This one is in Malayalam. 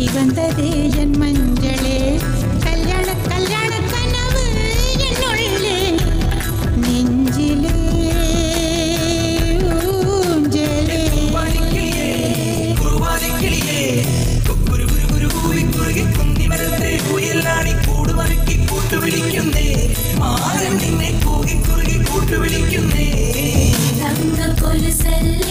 சிவந்ததே என் மஞ்சளே கல்யாண கல்யாண கனவு என்னுள்ளே நெஞ்சிலே ിക്കുന്നേ മാറി നിന്നെ കൂകി കുറുകി കൂട്ടു വിളിക്കുന്നേ തങ്ക കൊലുസല്ലേ